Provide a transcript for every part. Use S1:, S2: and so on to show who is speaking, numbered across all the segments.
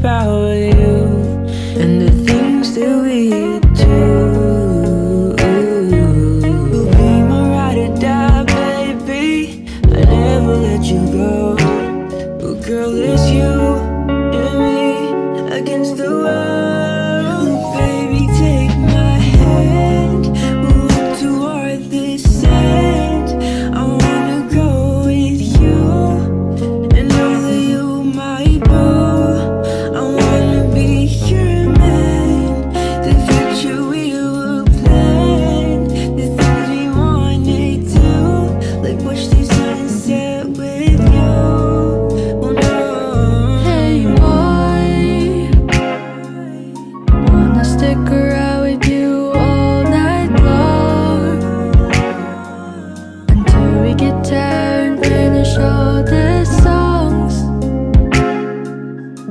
S1: about you and the things that we do. You'll be my ride or die, baby. I never let you go. But girl, it's you and me against the world.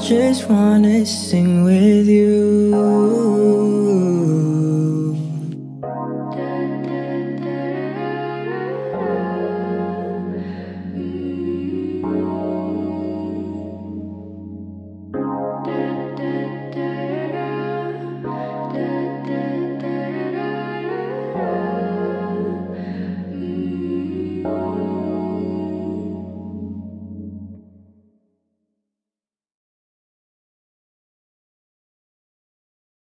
S1: just wanna sing with you.